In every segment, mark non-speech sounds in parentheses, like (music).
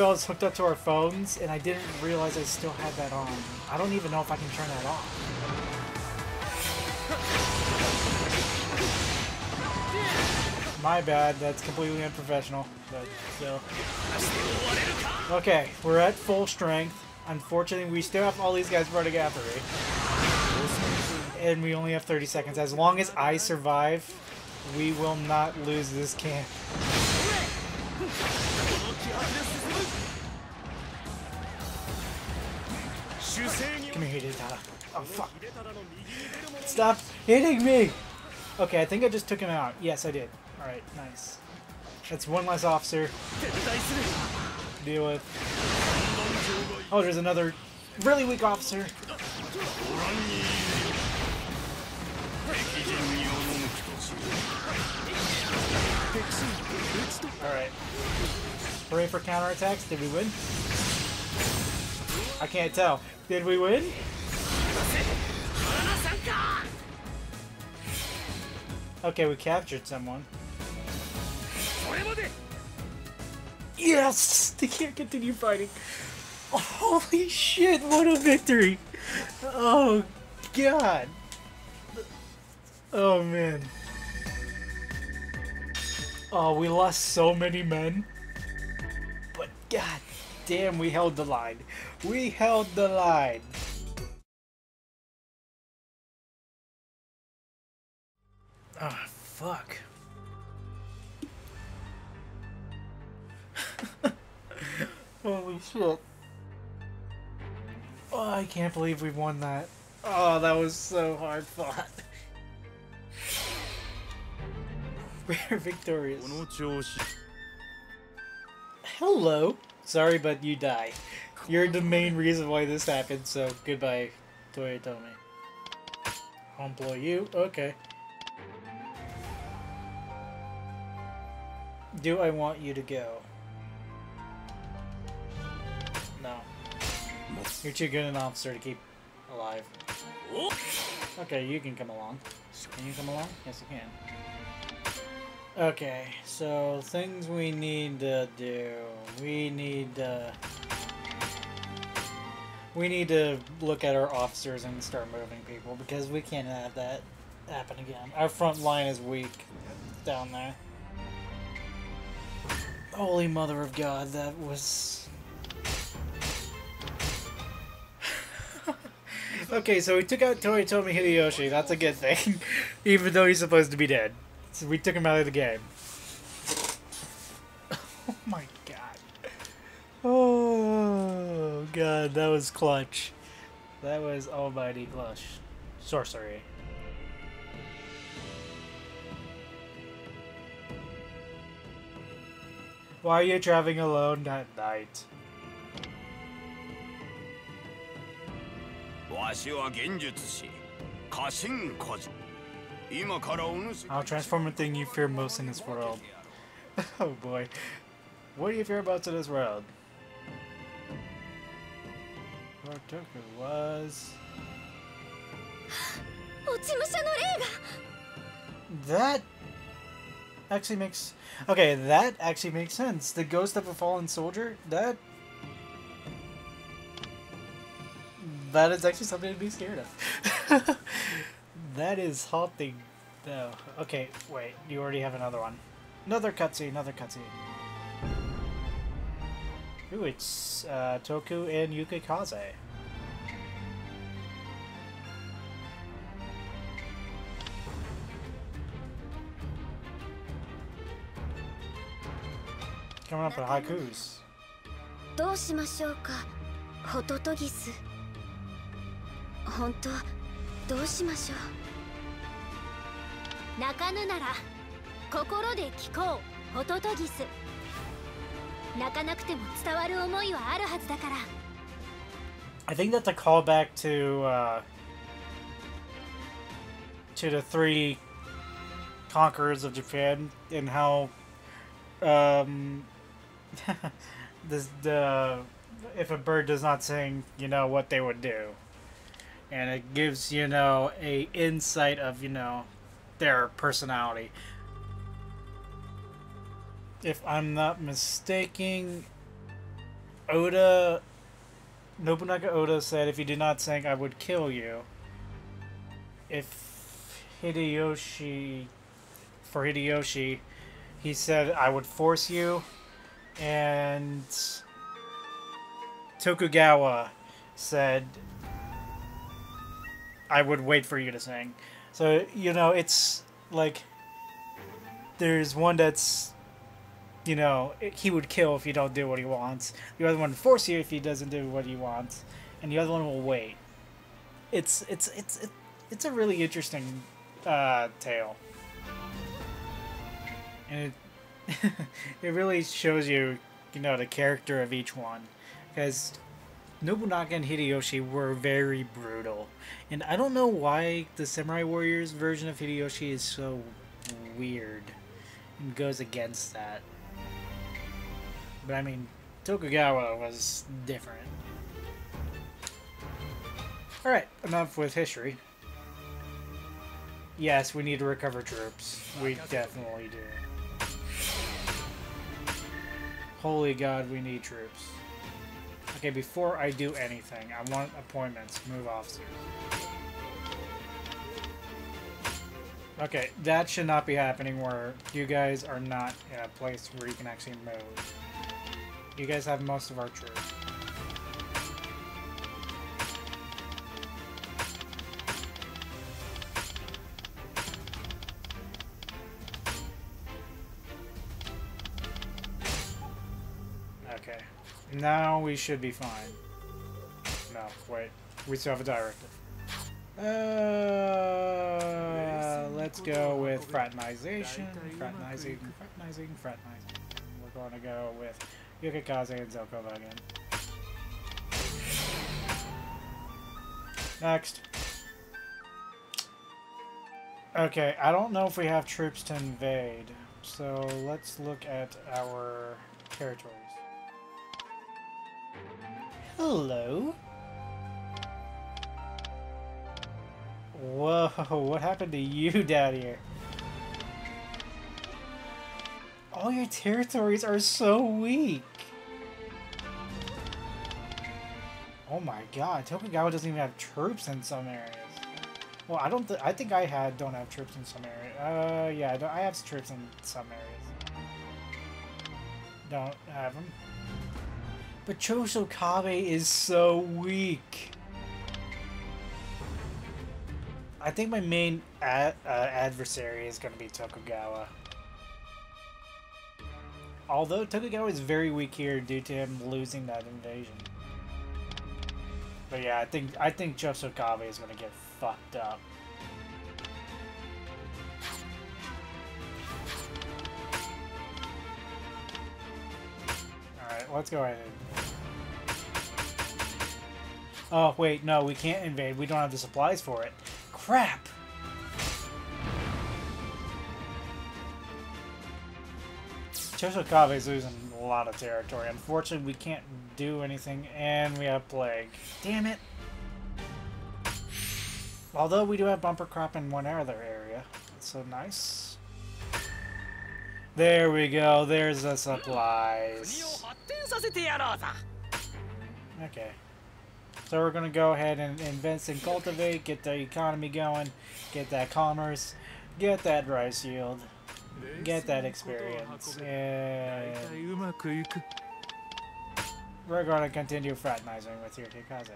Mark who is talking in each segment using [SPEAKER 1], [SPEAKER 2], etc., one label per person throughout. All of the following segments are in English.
[SPEAKER 1] was hooked up to our phones, and I didn't realize I still had that on. I don't even know if I can turn that off. My bad, that's completely unprofessional, but still. Okay, we're at full strength. Unfortunately, we still have all these guys running after me. And we only have 30 seconds. As long as I survive, we will not lose this camp. Come here, Hidetada. Oh, fuck. Stop hitting me! Okay, I think I just took him out. Yes, I did. Alright, nice. That's one less officer. to Deal with. Oh, there's another really weak officer. Alright. Hooray for counterattacks. Did we win? I can't tell. Did we win? Okay, we captured someone. Yes! They can't continue fighting. Holy shit, what a victory! Oh, God. Oh, man. Oh, we lost so many men. But god damn, we held the line. We held the line. Ah, oh, fuck. (laughs) Holy shit. Oh, I can't believe we won that. Oh, that was so hard fought. (laughs) We're victorious. Hello. Sorry, but you die. You're the main reason why this happened, so goodbye, Toyotomi. I'll employ you? Okay. Do I want you to go? No. You're too good an officer to keep alive. Okay, you can come along. Can you come along? Yes, you can. Okay, so things we need to do. We need to... We need to look at our officers and start moving people because we can't have that happen again. Our front line is weak down there. Holy mother of God, that was... (laughs) okay, so we took out Toyotomi Hideyoshi, that's a good thing. (laughs) Even though he's supposed to be dead. So we took him out of the game. Oh my god. Oh god, that was clutch. That was almighty clutch. Sorcery. Why are you traveling alone at night? I'll transform the thing you fear most in this world. (laughs) oh boy. What do you fear about in this world? Rotoku was... (gasps) That actually makes... Okay, that actually makes sense. The ghost of a fallen soldier, that... That is actually something to be scared of. (laughs) That is halting. though. okay, wait. You already have another one. Another cutscene, another cutscene. Ooh, it's uh, Toku and Yukikaze. Coming up with haikus. どうしましょうかホトトギス本当どうしましょう泣かぬなら心で聞こうホトトギス泣かなくても伝わる思いはあるはずだから I think that's a callback to uh, to the three conquerors of Japan and how um, (laughs) this, the if a bird does not sing, you know what they would do, and it gives you know a insight of you know their personality. If I'm not mistaken, Oda Nobunaga Oda said if you did not sing I would kill you. If Hideyoshi for Hideyoshi he said I would force you and Tokugawa said I would wait for you to sing. So, you know, it's like there's one that's you know, he would kill if you don't do what he wants. The other one would force you if he doesn't do what he wants, and the other one will wait. It's it's it's it's a really interesting uh, tale, and it (laughs) it really shows you you know the character of each one, because Nobunaga and Hideyoshi were very brutal, and I don't know why the Samurai Warriors version of Hideyoshi is so weird and goes against that. But I mean, Tokugawa was different. Alright, enough with history. Yes, we need to recover troops. We definitely do. Holy god, we need troops. Okay, before I do anything, I want appointments. Move officers. Okay, that should not be happening where you guys are not in a place where you can actually move. You guys have most of our troops. Now we should be fine. No, wait. We still have a directive. Uh, let's go with fraternization, fraternizing, fraternizing, fraternizing. We're going to go with Yukikaze and Zelkova again. Next. Okay, I don't know if we have troops to invade, so let's look at our territories. Hello? Whoa, (laughs) what happened to you down here? All your territories are so weak. Oh my god, Tokugawa doesn't even have troops in some areas. Well, I don't. Th I think I had don't have troops in some areas. Uh, yeah, I, I have troops in some areas. Don't have them. But Chosokabe is so weak. I think my main ad, uh, adversary is going to be Tokugawa. Although Tokugawa is very weak here due to him losing that invasion. But yeah, I think I think Chosokabe is gonna get fucked up. Let's go ahead. Oh, wait, no, we can't invade. We don't have the supplies for it. Crap! Chosokabe is losing a lot of territory. Unfortunately, we can't do anything, and we have Plague. Damn it! Although we do have bumper crop in one other area. That's so nice. There we go. There's the supplies. Okay. So we're going to go ahead and invest and cultivate, get the economy going, get that commerce, get that rice yield. Get that experience. And we're going to continue fraternizing with Yukikaze.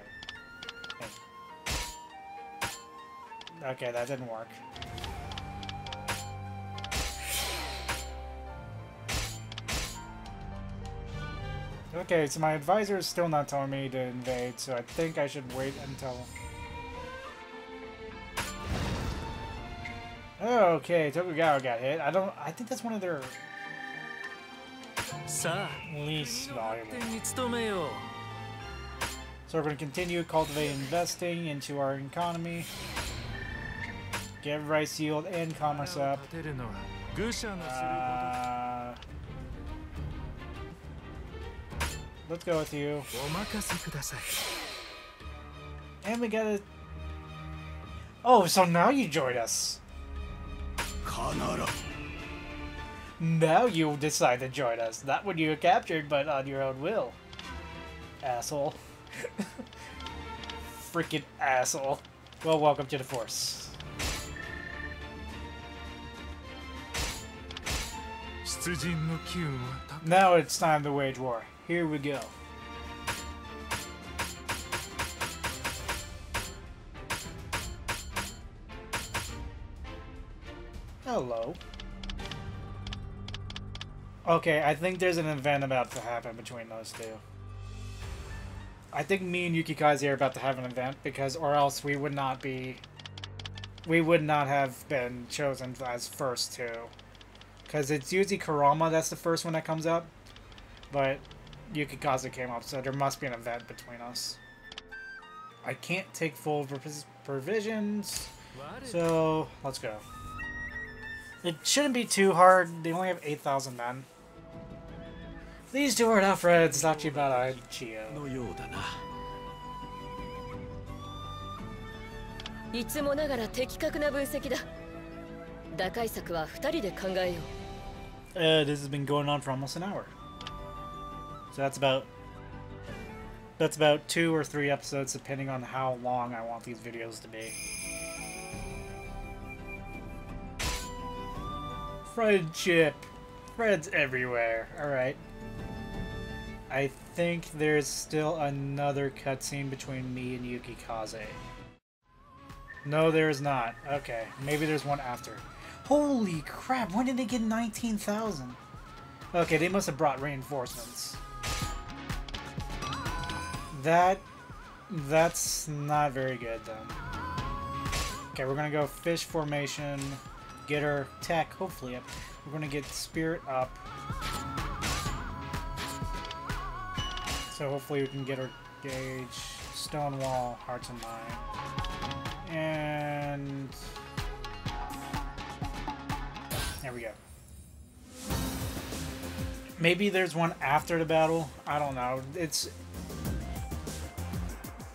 [SPEAKER 1] Okay, that didn't work. Okay, so my advisor is still not telling me to invade, so I think I should wait until... Okay, Tokugawa got hit. I don't. I think that's one of their least valuable. So we're going to continue cultivating, investing into our economy. Get rice yield and commerce up. Uh, let's go with you. And we got a. Oh, so now you join us. Now you decide to join us. Not when you were captured, but on your own will. Asshole. (laughs) Freaking asshole. Well, welcome to the Force. Now it's time to wage war. Here we go. Hello. Okay, I think there's an event about to happen between those two. I think me and Yukikaze are about to have an event because or else we would not be we would not have been chosen as first two. Because it's usually Karama that's the first one that comes up. But Yukikaze came up, so there must be an event between us. I can't take full provisions, so let's go. It shouldn't be too hard. They only have 8,000 men. These two are not friends, Sachibara and Chio. いつもながら的確な分析だ。打開策は2人で考えよう。Uh, This has been going on for almost an hour So that's about That's about two or three episodes depending on how long I want these videos to be Friendship Friends everywhere Alright I think there's still another cutscene between me and Yuki Kaze. No, there's not. Okay, maybe there's one after. Holy crap, when did they get 19,000? Okay, they must have brought reinforcements. That... That's not very good, then. Okay, we're gonna go fish formation, get our tech, hopefully up. We're gonna get spirit up. So hopefully we can get our gauge, Stonewall, Hearts and Mind. And... There we go. Maybe there's one after the battle. I don't know. It's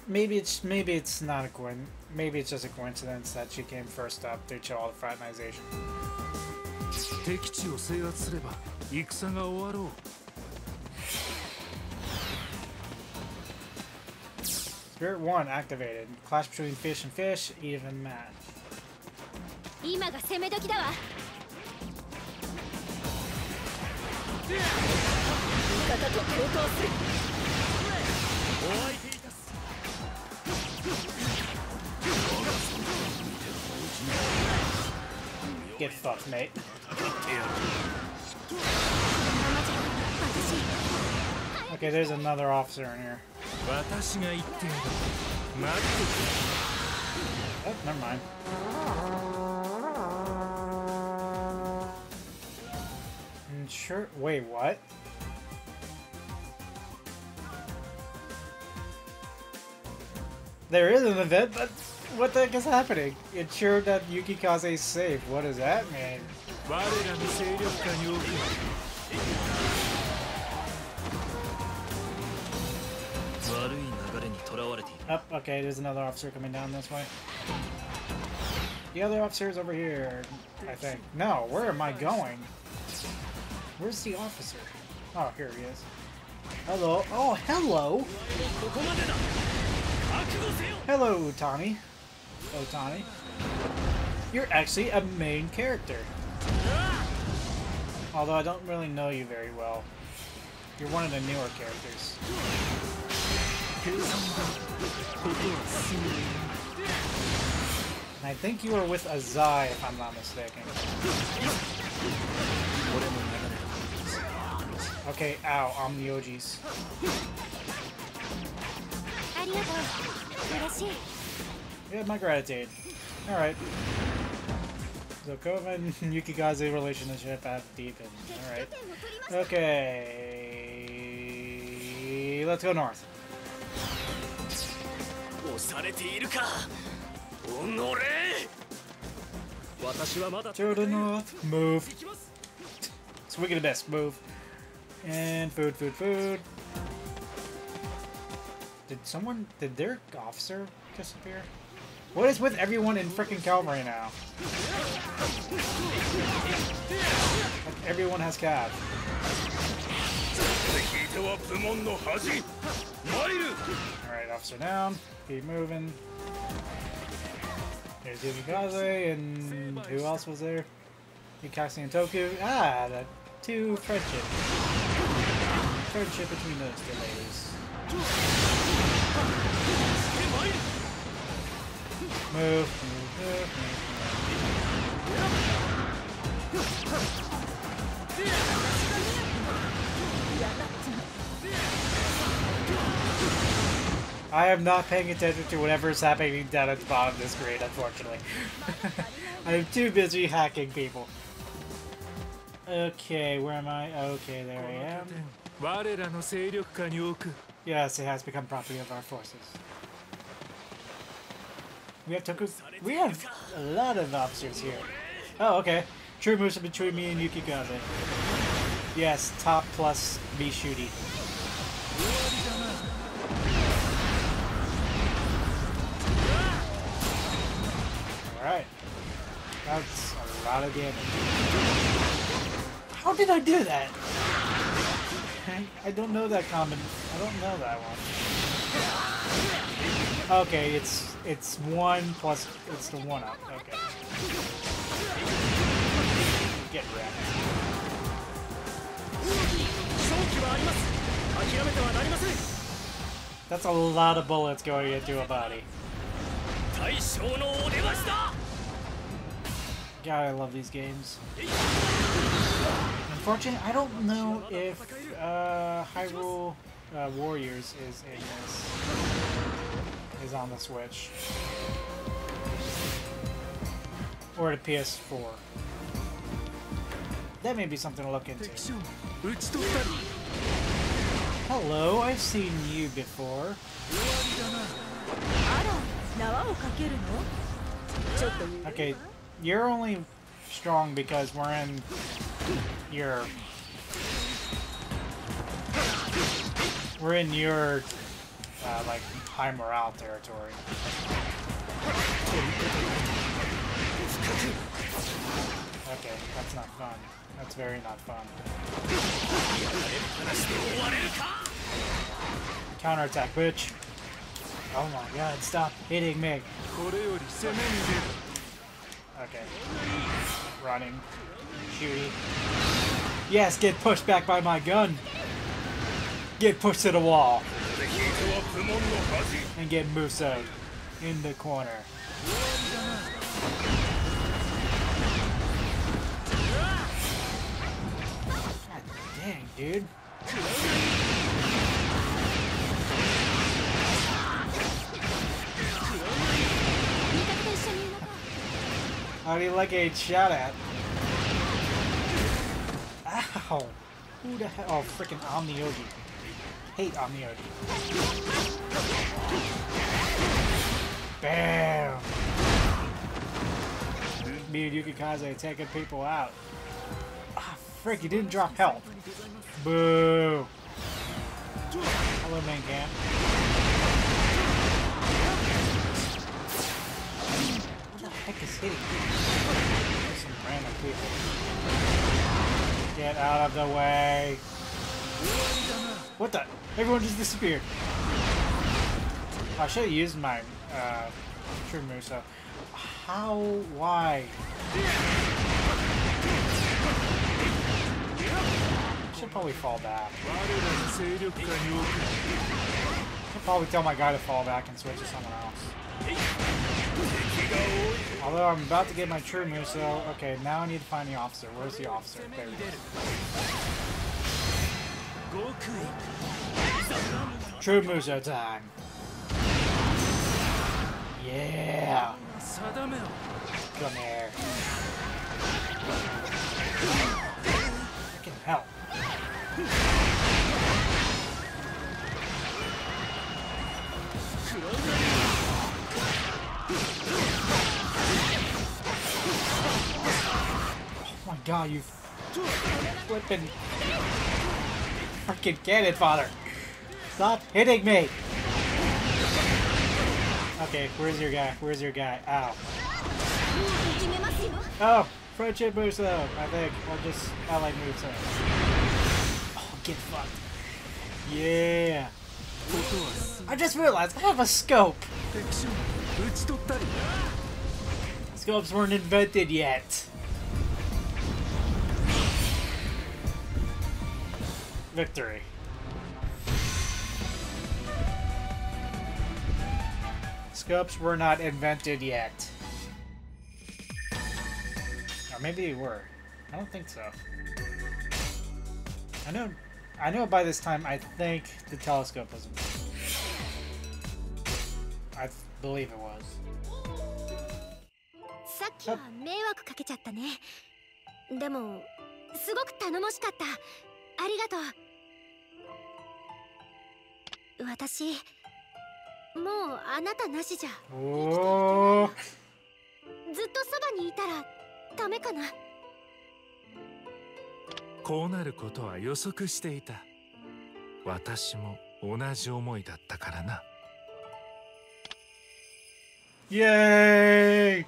[SPEAKER 1] maybe it's maybe it's not a coin. Maybe it's just a coincidence that she came first up due to all the fraternization. Spirit 1 activated. Clash between fish and fish, even match. 今が攻め時だわ 方と共闘するお相手いたす Get fucked, mate. Okay, there's another officer in here. 私が言ってやる待ってくれ Oh, never mind. Sure. Wait, what? There is an event, but what the heck is happening? Ensure that Yukikaze is safe. What does that mean? Oh, okay, there's another officer coming down this way. The other officer is over here, I think. No, where am I going? Where's the officer? Oh, here he is. Hello. Oh, hello! Hello, Utani. Otani. You're actually a main character. Although I don't really know you very well. You're one of the newer characters. I think you were with Azai, if I'm not mistaken. Okay, ow, I'm the OGs. Yeah, my gratitude. Alright. So Kova (laughs) and Yukikaze relationship have deepened. Alright. Okay. Let's go north. To the north. Move. Swing of the best. Move. And food, food, food. Did someone... Did their officer disappear? What is with everyone in freaking Calvary now? Like everyone has cav. Alright, officer down. Keep moving. There's Yukikaze and who else was there? Mikasi and Toku. Ah, the two friendship. Friendship between those two ladies. Move, move, move, I am not paying attention to whatever is happening down at the bottom of this screen, unfortunately. (laughs) I am too busy hacking people. Okay, where am I? Okay, there I am. Yes, it has become property of our forces. We have Toku. We have a lot of officers here. Oh, okay. True moves between me and Yukikaze. Yes, top plus B shooty. Alright. That's a lot of damage. How did I do that? I don't know that common. I don't know that one. Okay, it's it's one plus it's the one up. Okay. Get wrecked. That's a lot of bullets going into a body. God, I love these games. Unfortunately, I don't know if uh, Hyrule uh, Warriors is in this. Is on the Switch. Or the PS4. That may be something to look into. Hello, I've seen you before. Okay, you're only strong because we're in your we're in your uh, like high morale territory. Okay, that's not fun. That's very not fun. Counterattack, bitch. Oh my god, stop hitting me. Okay. Running. Shooting. Yes, get pushed back by my gun. Get pushed to the wall. And get Musou in the corner. God dang, dude. How do you like a shot at? Ow! Who the hell? Oh, freaking Onmyoji. Hate Onmyoji. Bam! Me and Yukikaze taking people out. Ah, frick, he didn't drop health. Boo! Hello, main camp. What the heck is hitting? Just some random people. Get out of the way. What the? Everyone just disappeared. I should have used my uh, True Musou. How? Why? should probably fall back. I'll probably tell my guy to fall back and switch to someone else. Although I'm about to get my True Musou. Okay, now I need to find the officer. Where's the officer? There he is. True Musou time. Yeah. Come here. Fucking hell. Oh god, you flipping freaking cannon father. Stop hitting me. Okay, where's your guy? Where's your guy? Ow. Oh, friendship though I think. Or just ally Musou. Oh, get fucked. Yeah. I just realized I have a scope. Scopes weren't invented yet. Victory. Scopes were not invented yet. Or maybe they were. I don't think so. I know I know by this time I think the telescope was I believe it was.
[SPEAKER 2] さっきは迷惑かけちゃったねでもすごく頼もしかったありがとう 私もうあなたなしじゃ
[SPEAKER 1] おー
[SPEAKER 2] ずっとそばにいたらダメかな
[SPEAKER 3] こうなることは予測していた私も同じ思いだったからな
[SPEAKER 1] Yay!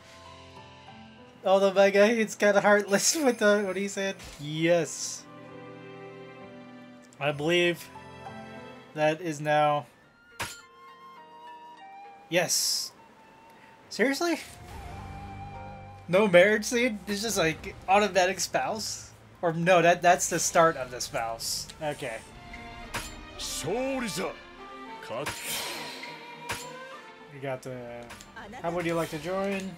[SPEAKER 1] Although my guy, it's kind of heartless with the, what he said. Yes. I believe That is now... Yes. Seriously? No marriage scene? It's just like automatic spouse? Or no, that that's the start of the spouse. Okay. You got the... How would you like to join?